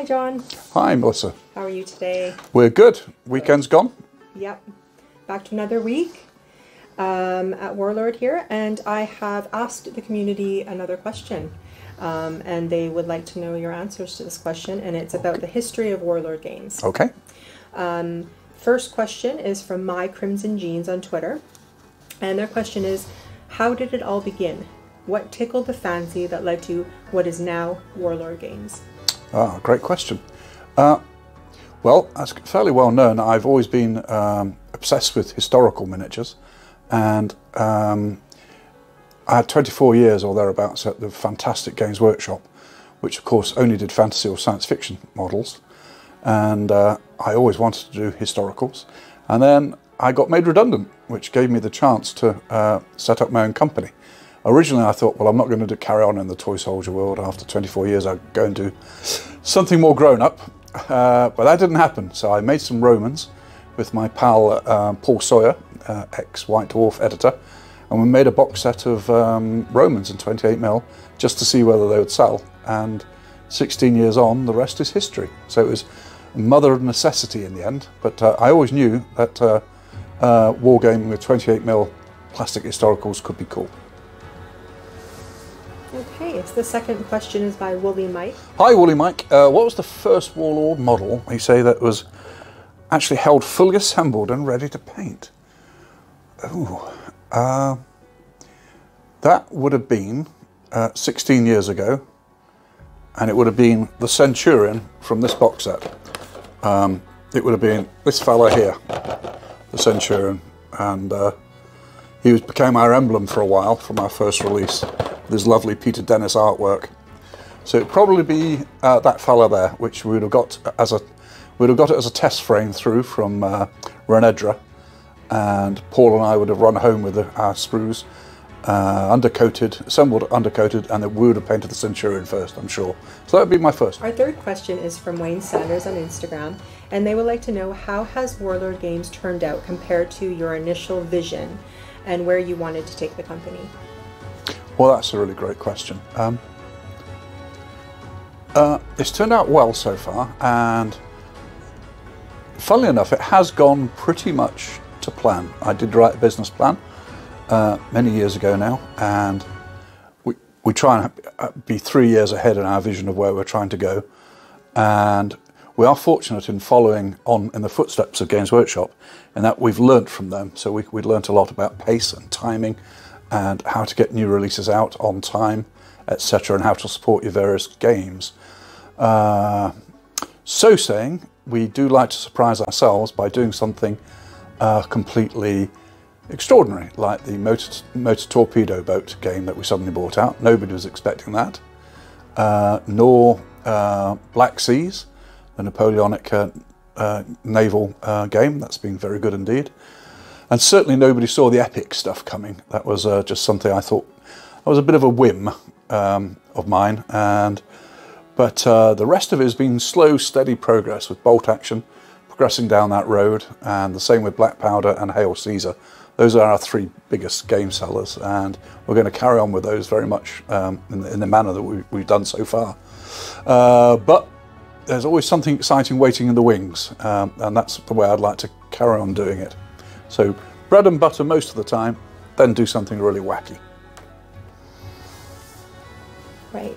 Hi, John. Hi, Melissa. How are you today? We're good. Weekend's gone. Yep. Back to another week um, at Warlord here, and I have asked the community another question. Um, and they would like to know your answers to this question, and it's about the history of Warlord games. Okay. First question is from My Crimson Jeans on Twitter, and their question is How did it all begin? What tickled the fancy that led to what is now Warlord Games? Ah, great question. Uh, well, as fairly well known, I've always been um, obsessed with historical miniatures, and um, I had 24 years or thereabouts at the fantastic Games Workshop, which of course only did fantasy or science fiction models, and uh, I always wanted to do historicals, and then I got made redundant, which gave me the chance to uh, set up my own company. Originally, I thought, well, I'm not going to carry on in the toy soldier world. After 24 years, I'd go and do something more grown up. Uh, but that didn't happen. So I made some Romans with my pal uh, Paul Sawyer, uh, ex White Dwarf editor, and we made a box set of um, Romans in 28mm just to see whether they would sell. And 16 years on, the rest is history. So it was mother of necessity in the end. But uh, I always knew that uh, uh, wargaming with 28mm plastic historicals could be cool. So the second question is by Woolly Mike. Hi, Woolly Mike. Uh, what was the first Warlord model you say that was actually held fully assembled and ready to paint? Oh, uh, that would have been uh, 16 years ago, and it would have been the Centurion from this box set. Um, it would have been this fella here, the Centurion, and uh, he was, became our emblem for a while from our first release. This lovely Peter Dennis artwork. So it'd probably be uh, that fella there, which we would have got as a we'd have got it as a test frame through from uh, Renedra, and Paul and I would have run home with the, our sprues, uh, undercoated, assembled, undercoated, and then we would have painted the Centurion first, I'm sure. So that would be my first. Our third question is from Wayne Sanders on Instagram, and they would like to know how has Warlord Games turned out compared to your initial vision and where you wanted to take the company? Well, that's a really great question. Um, uh, it's turned out well so far, and funnily enough, it has gone pretty much to plan. I did write a business plan uh, many years ago now, and we, we try and uh, be three years ahead in our vision of where we're trying to go. And we are fortunate in following on in the footsteps of Games Workshop in that we've learnt from them. So we, we learnt a lot about pace and timing and how to get new releases out on time, etc., and how to support your various games. Uh, so saying, we do like to surprise ourselves by doing something uh, completely extraordinary, like the motor, motor torpedo boat game that we suddenly brought out. Nobody was expecting that, uh, nor uh, Black Seas, the Napoleonic uh, uh, naval game. That's been very good indeed. And certainly nobody saw the epic stuff coming. That was uh, just something I thought that was a bit of a whim um, of mine. And but uh, the rest of it has been slow, steady progress with Bolt Action progressing down that road, and the same with Black Powder and Hail Caesar. Those are our three biggest game sellers, and we're going to carry on with those very much um, in, the, in, the, manner that we, have done so far. Uh, but there's always something exciting waiting in the wings, um, and that's the way I'd like to carry on doing it. So bread and butter most of the time, then do something really wacky. Right.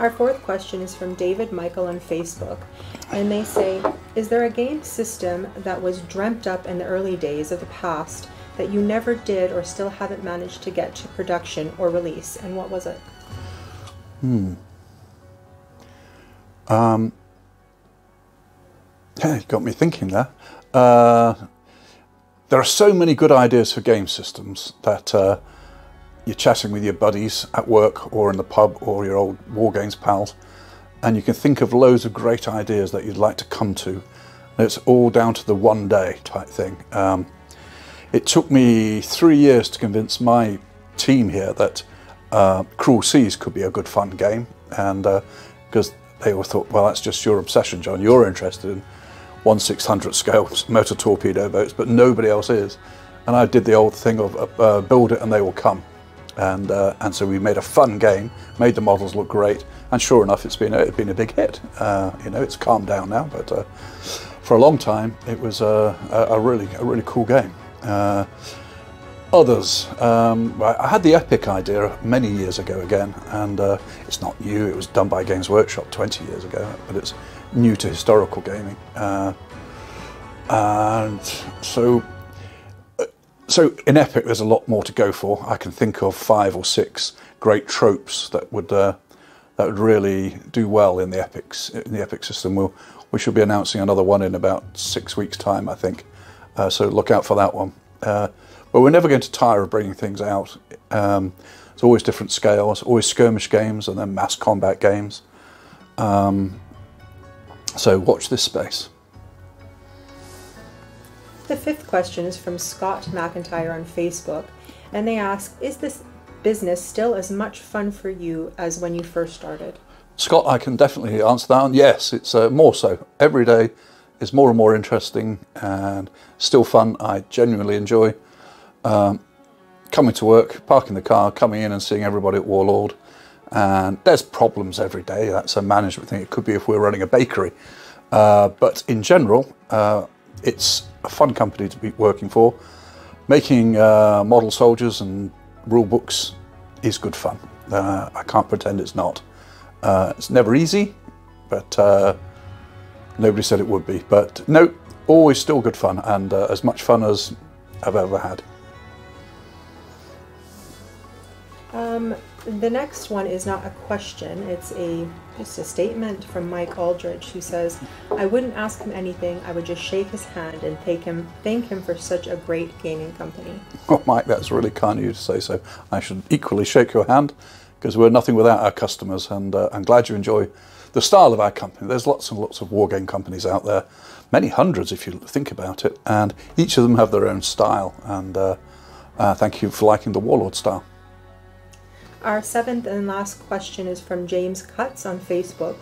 Our fourth question is from David Michael on Facebook, and they say, Is there a game system that was dreamt up in the early days of the past that you never did or still haven't managed to get to production or release, and what was it? Hmm. Um, yeah, you got me thinking there. Uh, there are so many good ideas for game systems that uh, you're chatting with your buddies at work or in the pub or your old war games pals, and you can think of loads of great ideas that you'd like to come to. And it's all down to the one day type thing. Um, it took me three years to convince my team here that uh, Cruel Seas could be a good fun game, and because uh, they all thought, well, that's just your obsession, John. You're interested in one six hundred scale motor torpedo boats, but nobody else is. And I did the old thing of uh, build it and they will come. and uh, and so we made a fun game, made the models look great, and sure enough, it's been a, it's been a big hit. Uh, you know, it's calmed down now, but uh, for a long time, it was a, a, a really a really cool game. Uh, others, um, I had the Epic idea many years ago again, and uh, it's not new. It was done by Games Workshop 20 years ago, but it's new to historical gaming. Uh, and so so in Epic, there's a lot more to go for. I can think of five or six great tropes that would uh, that would really do well in the Epics in the Epic system. We'll, we should be announcing another one in about six weeks' time, I think. Uh, so look out for that one. But we're never going to tire of bringing things out. Um, there's always different scales, always skirmish games, and then mass combat games. Um, so watch this space. The fifth question is from Scott McIntyre on Facebook, and they ask Is this business still as much fun for you as when you first started? Scott, I can definitely answer that one. Yes, it's uh, more so. Every day is more and more interesting and still fun. I genuinely enjoy um, coming to work, parking the car, coming in and seeing everybody at Warlord. And there's problems every day. That's a management thing. It could be if we're running a bakery. Uh, but in general, uh, it's a fun company to be working for. Making uh, model soldiers and rule books is good fun. Uh, I can't pretend it's not. Uh, it's never easy, but uh, nobody said it would be. But no, always still good fun and as much fun as I've ever had. Um, the next one is not a question, it's a just a statement from Mike Aldridge who says, I wouldn't ask him anything, I would just shake his hand and thank him thank him for such a great gaming company. Oh Mike, that's really kind of you to say so. I should equally shake your hand because we're nothing without our customers and uh, I'm glad you enjoy the style of our company. There's lots and lots of wargame companies out there, many hundreds if you think about it, and each of them have their own style and uh, uh, thank you for liking the Warlord style. Our seventh and last question is from James Cuts on Facebook,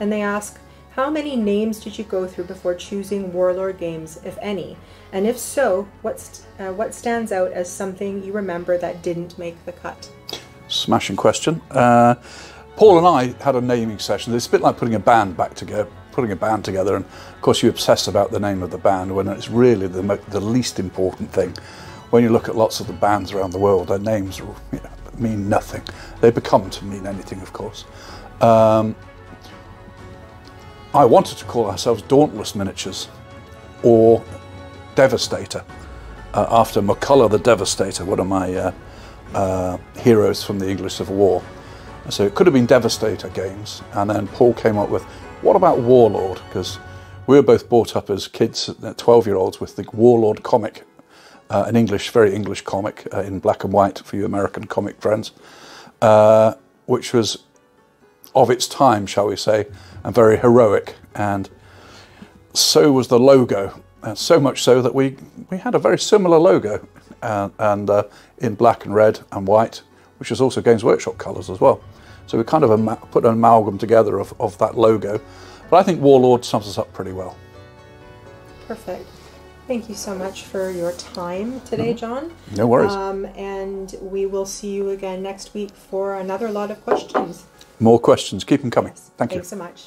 and they ask, How many names did you go through before choosing Warlord games, if any? And if so, what's, uh, what stands out as something you remember that didn't make the cut? Smashing question. Uh, Paul and I had a naming session. It's a bit like putting a band back together, putting a band together, and of course you obsess about the name of the band when it's really the, the least important thing. When you look at lots of the bands around the world, their names are you know, mean nothing. They become to mean anything, of course. Um, I wanted to call ourselves Dauntless Miniatures or Devastator uh, after McCulloch the Devastator, one of my uh, uh, heroes from the English Civil War. So it could have been Devastator games, and then Paul came up with, what about Warlord? Because we were both brought up as kids, 12 year olds, with the Warlord comic uh, an English, very English comic uh, in black and white for you American comic friends, uh, which was of its time, shall we say, and very heroic. And so was the logo, uh, so much so that we, we had a very similar logo uh, and uh, in black and red and white, which was also Games Workshop colours as well. So we kind of put an amalgam together of, of that logo. But I think Warlord sums us up pretty well. Perfect. Thank you so much for your time today, mm-hmm. John. No worries. Um, and we will see you again next week for another lot of questions. More questions. Keep them coming. Yes. Thank you. Thanks so much.